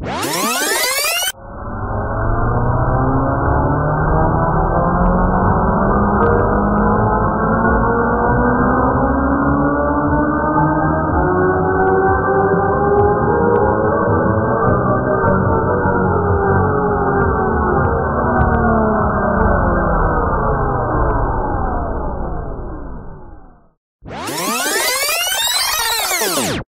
What? Oh!